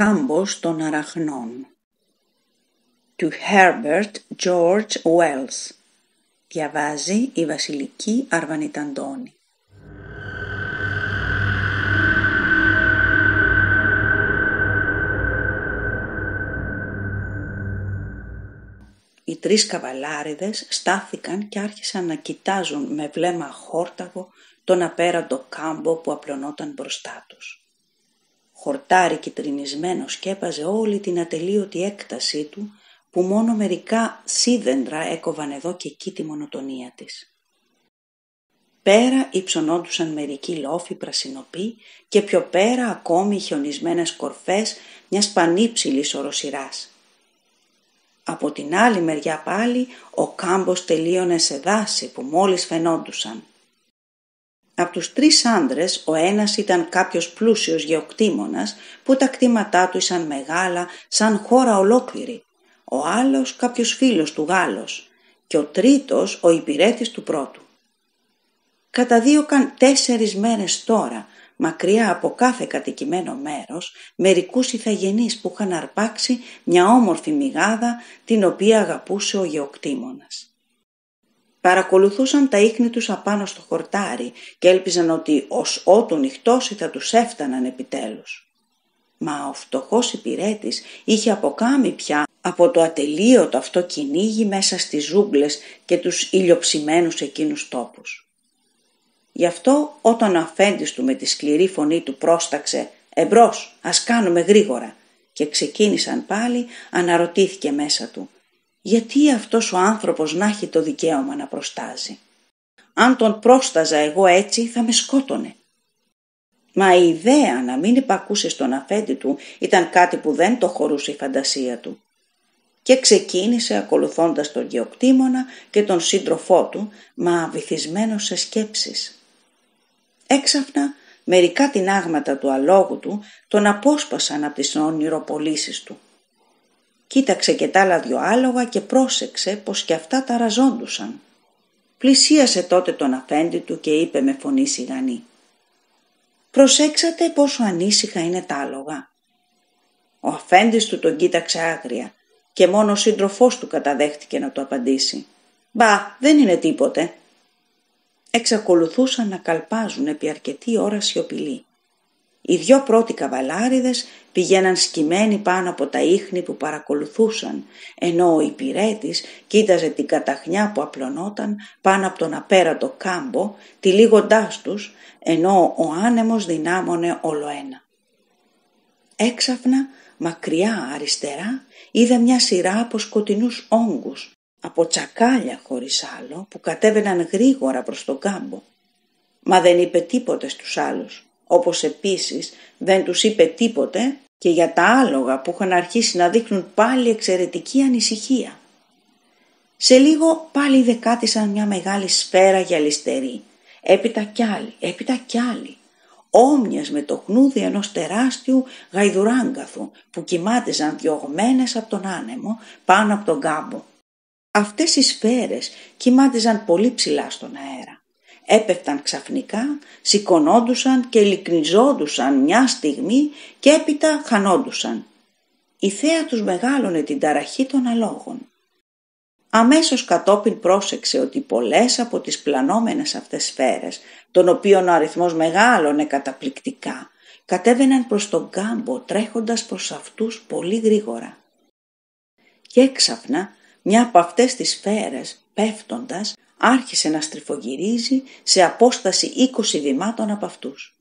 κάμπος των αραχνών του Herbert George Wells Διαβάζει η Βασιλική Αρβανιταντώνη Οι τρεις καβαλάριδες στάθηκαν και άρχισαν να κοιτάζουν με βλέμμα χόρταγο τον απέραντο κάμπο που απλωνόταν μπροστά τους. Χορτάρι κυτρινισμένος σκέπαζε όλη την ατελείωτη έκτασή του που μόνο μερικά σίδεντρα έκοβαν εδώ και εκεί τη μονοτονία της. Πέρα υψωνόντουσαν μερικοί λόφοι πρασινοποί και πιο πέρα ακόμη χιονισμένες κορφές μιας πανύψηλης οροσυράς. Από την άλλη μεριά πάλι ο κάμπος τελείωνε σε δάση που μόλις φαινόντουσαν. Από τους τρεις άντρες ο ένας ήταν κάποιος πλούσιος γεωκτήμονας που τα κτήματά του ήσαν μεγάλα σαν χώρα ολόκληρη. Ο άλλος κάποιος φίλος του Γάλλος και ο τρίτος ο υπηρέτης του πρώτου. Καταδίωκαν τέσσερις μέρες τώρα μακριά από κάθε κατοικημένο μέρος μερικούς ηθαγενείς που είχαν αρπάξει μια όμορφη μυγάδα την οποία αγαπούσε ο γεωκτήμονας. Παρακολουθούσαν τα ίχνη τους απάνω στο χορτάρι και έλπιζαν ότι ως ότου νυχτώσει θα τους έφταναν επιτέλους. Μα ο φτωχός υπηρέτης είχε αποκάμει πια από το ατελείωτο αυτό κυνήγι μέσα στις ζούγκλες και τους ηλιοψημένους εκείνους τόπους. Γι' αυτό όταν ο αφέντης του με τη σκληρή φωνή του πρόσταξε «Εμπρός, ας κάνουμε γρήγορα» και ξεκίνησαν πάλι αναρωτήθηκε μέσα του γιατί αυτός ο άνθρωπος να έχει το δικαίωμα να προστάζει; Αν τον πρόσταζα εγώ έτσι θα με σκότωνε. Μα η ιδέα να μην υπακούσε στον αφέντη του ήταν κάτι που δεν το χωρούσε η φαντασία του. Και ξεκίνησε ακολουθώντας τον γεωκτήμονα και τον σύντροφό του, μα βυθισμένος σε σκέψεις. Έξαφνα μερικά τεινάγματα του αλόγου του τον απόσπασαν από τις ονειροπολίσεις του. Κοίταξε και τα άλλα δυο άλογα και πρόσεξε πως και αυτά ταραζόντουσαν. Πλησίασε τότε τον αφέντη του και είπε με φωνή σιγανή «Προσέξατε πόσο ανήσυχα είναι τα άλογα». Ο αφέντης του τον κοίταξε άγρια και μόνο ο σύντροφός του καταδέχτηκε να του απαντήσει «Μπα, δεν είναι τίποτε». Εξακολουθούσαν να καλπάζουν επί αρκετή ώρα σιωπηλοί. Οι δυο πρώτοι καβαλάριδες πηγαίναν σκυμμένοι πάνω από τα ίχνη που παρακολουθούσαν, ενώ ο υπηρέτης κοίταζε την καταχνιά που απλωνόταν πάνω από τον απέρατο κάμπο, τυλίγοντάς τους, ενώ ο άνεμος δυνάμωνε όλο ένα. Έξαφνα, μακριά αριστερά, είδα μια σειρά από σκοτεινούς όγκους, από τσακάλια χωρίς άλλο, που κατέβαιναν γρήγορα προς τον κάμπο. Μα δεν είπε τίποτε στους άλλους όπως επίσης δεν τους είπε τίποτε και για τα άλογα που είχαν αρχίσει να δείχνουν πάλι εξαιρετική ανησυχία. Σε λίγο πάλι δεκάτησαν μια μεγάλη σφαίρα γυαλιστερή, έπειτα κι άλλη, έπειτα κι άλλη, όμοιες με το χνούδι ενός τεράστιου γαϊδουράγκαθου που κοιμάτιζαν διωγμένες από τον άνεμο πάνω από τον κάμπο. Αυτές οι σφαίρες κοιμάτιζαν πολύ ψηλά στον αέρα έπεφταν ξαφνικά, σηκωνόντουσαν και λυκνιζόντουσαν μια στιγμή και έπειτα χανόντουσαν. Η θέα τους μεγάλωνε την ταραχή των αλόγων. Αμέσως κατόπιν πρόσεξε ότι πολλές από τις πλανόμενες αυτές σφαίρες, των οποίων ο αριθμός μεγάλωνε καταπληκτικά, κατέβαιναν προς τον κάμπο τρέχοντας προς αυτούς πολύ γρήγορα. Και έξαφνα μια από αυτές τις σφαίρες πέφτοντας άρχισε να στριφογυρίζει σε απόσταση 20 βημάτων από αυτούς.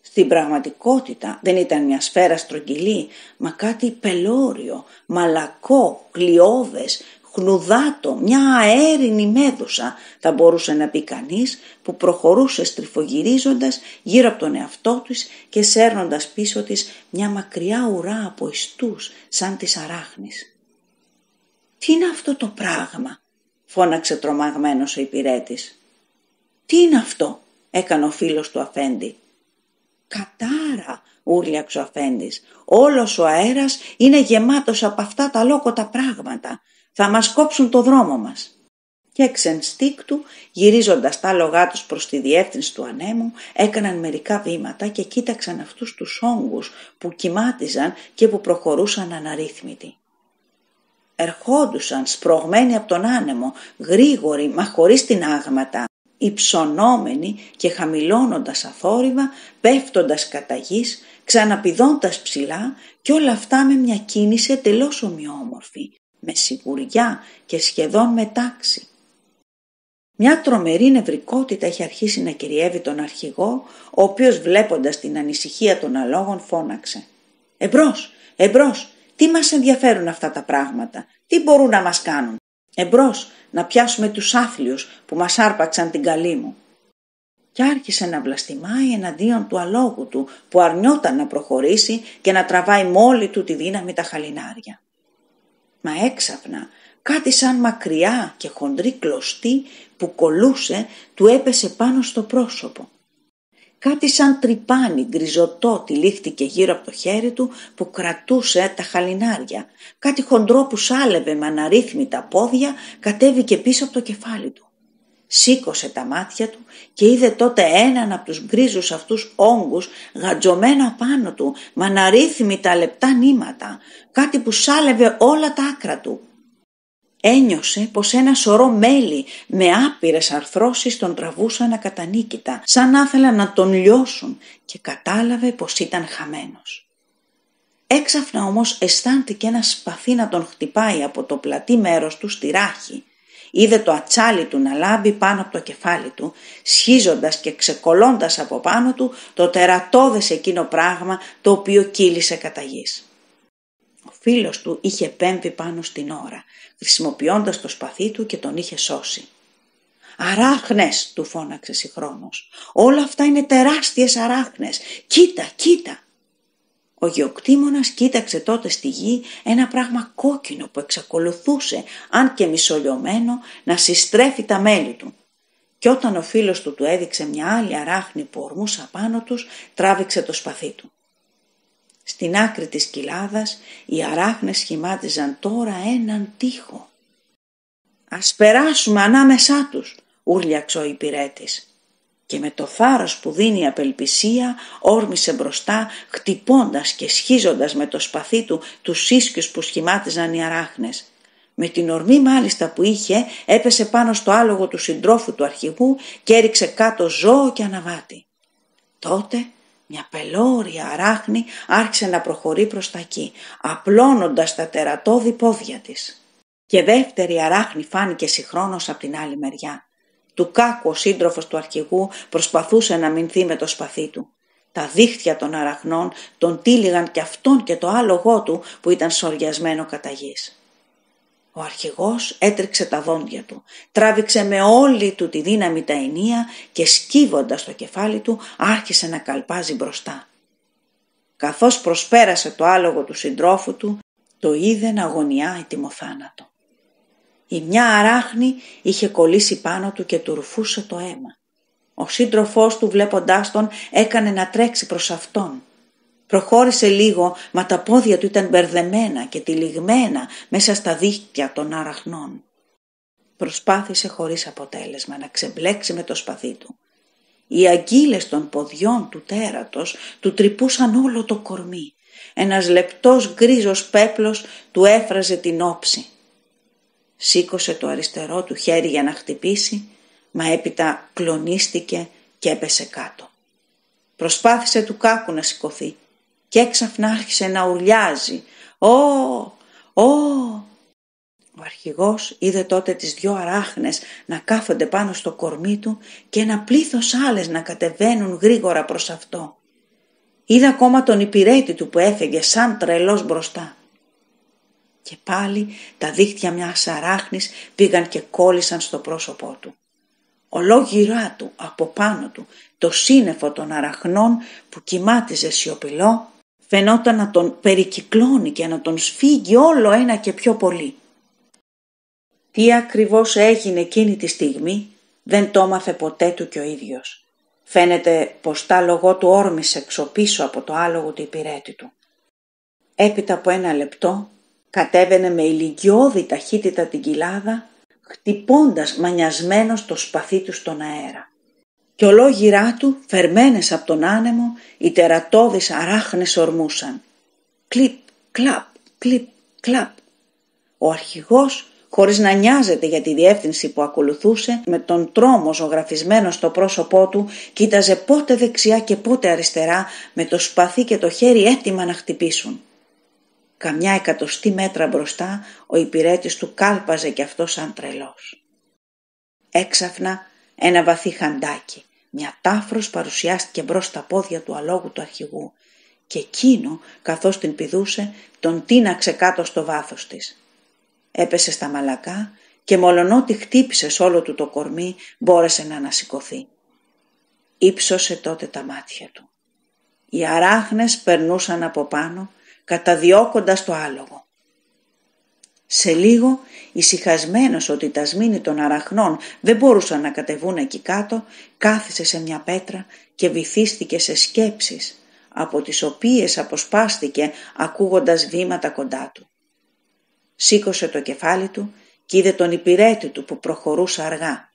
Στην πραγματικότητα δεν ήταν μια σφαίρα στρογγυλή, μα κάτι πελώριο, μαλακό, κλειώδες, χνουδάτο, μια αέρινη μέδουσα θα μπορούσε να πει κανείς που προχωρούσε στριφογυρίζοντας γύρω από τον εαυτό της και σέρνοντας πίσω της μια μακριά ουρά από ιστούς σαν της αράχνης. «Τι είναι αυτό το πράγμα» φώναξε τρομαγμένος ο υπηρέτης. «Τι είναι αυτό» έκανε ο φίλος του αφέντη. «Κατάρα» ούρλιαξε ο αφέντης. «Όλος ο αέρας είναι γεμάτος από αυτά τα λόκοτα πράγματα. Θα μας κόψουν το δρόμο μας». και εξ ενστίκτου, γυρίζοντας τα άλογά τους προς τη διεύθυνση του ανέμου, έκαναν μερικά βήματα και κοίταξαν αυτούς τους όγκους που κοιμάτιζαν και που προχωρούσαν αναρρύθμιτοι. Ερχόντουσαν σπρωγμένοι από τον άνεμο, γρήγοροι μα χωρίς την άγματα, υψωνόμενοι και χαμηλώνοντας αθόρυβα, πέφτοντας κατά γης, ξαναπηδώντας ψηλά και όλα αυτά με μια κίνηση εντελώς ομοιόμορφη, με σιγουριά και σχεδόν με τάξη. Μια τρομερή νευρικότητα έχει αρχίσει να κυριεύει τον αρχηγό, ο οποίος βλέποντας την ανησυχία των αλόγων φώναξε. «Εμπρός, εμπρός, τι μας ενδιαφέρουν αυτά τα πράγματα, τι μπορούν να μας κάνουν; Εμπρός, να πιάσουμε τους άθλιους που μας άρπαξαν την καλή μου». Και άρχισε να βλαστημάει εναντίον του αλόγου του που αρνιόταν να προχωρήσει και να τραβάει μόλι του τη δύναμη τα χαλινάρια. Μα έξαφνα κάτι σαν μακριά και χοντρή κλωστή που κολούσε του έπεσε πάνω στο πρόσωπο. Κάτι σαν τρυπάνι γκριζωτό τυλίχτηκε γύρω από το χέρι του που κρατούσε τα χαλινάρια. Κάτι χοντρό που σάλευε με αναρρύθμιτα πόδια κατέβηκε πίσω από το κεφάλι του. Σήκωσε τα μάτια του και είδε τότε έναν από τους γκρίζους αυτούς όγκους γατζωμένο απάνω του με αναρρύθμιτα λεπτά νήματα, κάτι που σάλευε όλα τα άκρα του ένιωσε πως ένα σωρό μέλη με άπειρες αρθρώσεις τον τραβούσαν ακατανίκητα, σαν να ήθελαν να τον λιώσουν και κατάλαβε πως ήταν χαμένος. Έξαφνα όμως αισθάνθηκε ένα σπαθί να τον χτυπάει από το πλατή μέρος του στη ράχη. Είδε το ατσάλι του να λάμπει πάνω από το κεφάλι του, σχίζοντας και ξεκολώντας από πάνω του το τερατώδες εκείνο πράγμα το οποίο κύλησε κατά γης. Ο φίλος του είχε πέμπει πάνω στην ώρα χρησιμοποιώντας το σπαθί του και τον είχε σώσει. «Αράχνες» του φώναξε συγχρόνως. «Όλα αυτά είναι τεράστιες αράχνες. Κοίτα, κοίτα». Ο γεωκτήμονας κοίταξε τότε στη γη ένα πράγμα κόκκινο που εξακολουθούσε, αν και μισολιωμένο, να συστρέφει τα μέλη του. Και όταν ο φίλος του του έδειξε μια άλλη αράχνη που ορμούσα πάνω τους, τράβηξε το σπαθί του. Στην άκρη της κοιλάδας οι αράχνες σχημάτιζαν τώρα έναν τείχο. «Ας περάσουμε ανάμεσά τους», ούρλιαξε ο υπηρέτης. Και με το θάρρος που δίνει η απελπισία όρμησε μπροστά χτυπώντας και σχίζοντας με το σπαθί του τους ίσκιους που σχημάτιζαν οι αράχνες. Με την ορμή μάλιστα που είχε έπεσε πάνω στο άλογο του συντρόφου του αρχηγού και έριξε κάτω ζώο και αναβάτη. Τότε μια πελώρια αράχνη άρχισε να προχωρεί προς τα εκεί, απλώνοντας τα τερατώδη πόδια της. Και δεύτερη αράχνη φάνηκε συγχρόνως από την άλλη μεριά. Του κάκου ο σύντροφος του αρχηγού προσπαθούσε να μηνθεί με το σπαθί του. Τα δίχτυα των αραχνών τον τύλιγαν και αυτόν και το άλογό του που ήταν σοριασμένο κατά γης. Ο αρχηγός έτριξε τα δόντια του, τράβηξε με όλη του τη δύναμη τα ενία και σκύβοντας το κεφάλι του άρχισε να καλπάζει μπροστά. Καθώς προσπέρασε το άλογο του συντρόφου του, το είδε να αγωνιά έτοιμο θάνατο. Η μια αράχνη είχε κολλήσει πάνω του και του ρουφούσε το αίμα. Ο σύντροφός του βλέποντάς τον έκανε να τρέξει προς αυτόν Προχώρησε λίγο, μα τα πόδια του ήταν μπερδεμένα και τυλιγμένα μέσα στα δίχτυα των αραχνών. Προσπάθησε χωρίς αποτέλεσμα να ξεμπλέξει με το σπαθί του. Οι αγκύλες των ποδιών του τέρατος του τρυπούσαν όλο το κορμί. Ένας λεπτός γκρίζος πέπλος του έφραζε την όψη. Σήκωσε το αριστερό του χέρι για να χτυπήσει, μα έπειτα κλονίστηκε και έπεσε κάτω. Προσπάθησε του κάκου να σηκωθεί, και έξαφνα άρχισε να ουρλιάζει. «Ω, ω!» Ο αρχηγός είδε τότε τις δυο αράχνες να κάθονται πάνω στο κορμί του και ένα πλήθος άλλες να κατεβαίνουν γρήγορα προς αυτό. Είδε ακόμα τον υπηρέτη του που έφεγε σαν τρελός μπροστά. Και πάλι τα δίχτυα μιας αράχνης πήγαν και κόλλησαν στο πρόσωπό του. Ολόγυρά του, από πάνω του, το σύννεφο των αραχνών που κοιμάτιζε σιωπηλό φαινόταν να τον περικυκλώνει και να τον σφίγγει όλο ένα και πιο πολύ. Τι ακριβώς έγινε εκείνη τη στιγμή δεν το έμαθε ποτέ του και ο ίδιος. Φαίνεται πως τα λογό του όρμησε εξωπίσω από το άλογο του υπηρέτη του. Έπειτα από ένα λεπτό κατέβαινε με ηλικιώδη ταχύτητα την κοιλάδα χτυπώντας μανιασμένος το σπαθί του στον αέρα. Κι ολόγυρά του, φερμένες από τον άνεμο, οι τερατώδεις αράχνες ορμούσαν. Κλιπ, κλαπ, κλιπ, κλαπ. Ο αρχηγός, χωρίς να νοιάζεται για τη διεύθυνση που ακολουθούσε, με τον τρόμο ζωγραφισμένο στο πρόσωπό του, κοίταζε πότε δεξιά και πότε αριστερά, με το σπαθί και το χέρι έτοιμα να χτυπήσουν. Καμιά εκατοστή μέτρα μπροστά, ο υπηρέτης του κάλπαζε κι αυτό σαν τρελός. Έξαφνα ένα βαθύ χαντάκι, μια τάφρος παρουσιάστηκε μπρος στα πόδια του αλόγου του αρχηγού και εκείνο, καθώς την πηδούσε, τον τίναξε κάτω στο βάθος της. Έπεσε στα μαλακά και μολονότι χτύπησε σ' όλο του το κορμί, μπόρεσε να ανασηκωθεί. Ήψωσε τότε τα μάτια του. Οι αράχνες περνούσαν από πάνω, καταδιώκοντας το άλογο. Σε λίγο, ησυχασμένος ότι τα σμήνη των αραχνών δεν μπορούσαν να κατεβούν εκεί κάτω, κάθισε σε μια πέτρα και βυθίστηκε σε σκέψεις, από τις οποίες αποσπάστηκε ακούγοντας βήματα κοντά του. Σήκωσε το κεφάλι του και είδε τον υπηρέτη του που προχωρούσε αργά.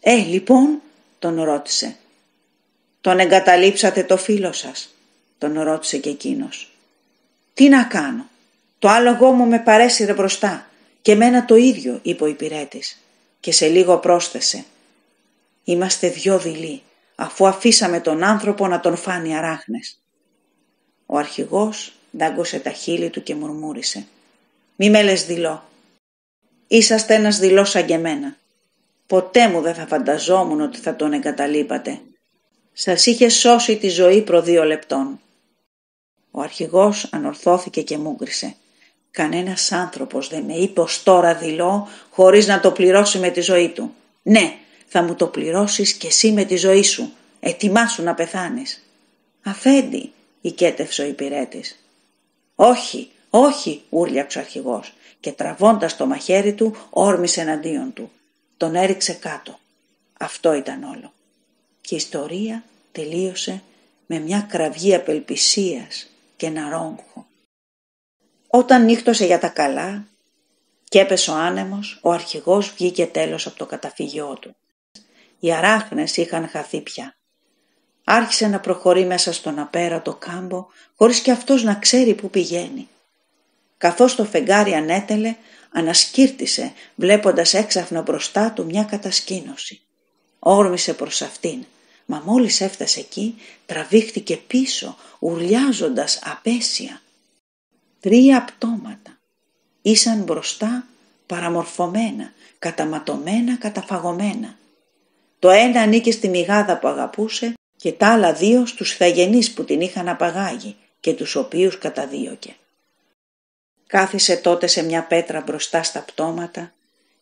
«Ε, λοιπόν», τον ρώτησε. «Τον εγκαταλείψατε το φίλο σας», τον ρώτησε και εκείνος. «Τι να κάνω, το άλογό μου με παρέσυρε μπροστά και μένα το ίδιο», είπε ο υπηρέτης και σε λίγο πρόσθεσε. «Είμαστε δυο δειλοί, αφού αφήσαμε τον άνθρωπο να τον φάνει αράχνες». Ο αρχηγός δάγκωσε τα χείλη του και μουρμούρισε. «Μη με λες δειλό. Είσαστε ένας δειλός σαν και εμένα. Ποτέ μου δεν θα φανταζόμουν ότι θα τον εγκαταλείπατε. Σας είχε σώσει τη ζωή προ δύο λεπτών. Ο αρχηγός ανορθώθηκε και μούγκρισε. Κανένας άνθρωπος δεν με είπε ως τώρα δηλώ χωρίς να το πληρώσει με τη ζωή του. Ναι, θα μου το πληρώσεις και εσύ με τη ζωή σου. Ετοιμάσου να πεθάνεις. Αφέντη, οικέτευσε ο υπηρέτης. Όχι, όχι, ούρλιαξε ο αρχηγός και τραβώντας το μαχαίρι του όρμησε εναντίον του. Τον έριξε κάτω. Αυτό ήταν όλο. Και η ιστορία τελείωσε με μια κραυγή απελπισίας και ένα ρόγχο. Όταν νύχτωσε για τα καλά και έπεσε ο άνεμος, ο αρχηγός βγήκε τέλος από το καταφύγιό του. Οι αράχνες είχαν χαθεί πια. Άρχισε να προχωρεί μέσα στον απέρατο κάμπο χωρίς και αυτός να ξέρει που πηγαίνει. Καθώς το φεγγάρι ανέτελε, ανασκύρτησε βλέποντας έξαφνα μπροστά του μια κατασκήνωση. Όρμησε προς αυτήν, μα μόλις έφτασε εκεί τραβήχτηκε πίσω ουρλιάζοντας απέσια. Τρία πτώματα ήσαν μπροστά παραμορφωμένα, καταματωμένα, καταφαγωμένα. Το ένα ανήκε στη μηγάδα που αγαπούσε και τα άλλα δύο στους θαγενείς που την είχαν απαγάγει και τους οποίους καταδίωκε. Κάθισε τότε σε μια πέτρα μπροστά στα πτώματα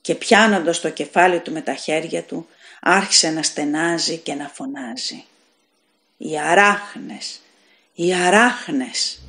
και πιάνοντας το κεφάλι του με τα χέρια του άρχισε να στενάζει και να φωνάζει. «Οι αράχνες, οι αράχνες!»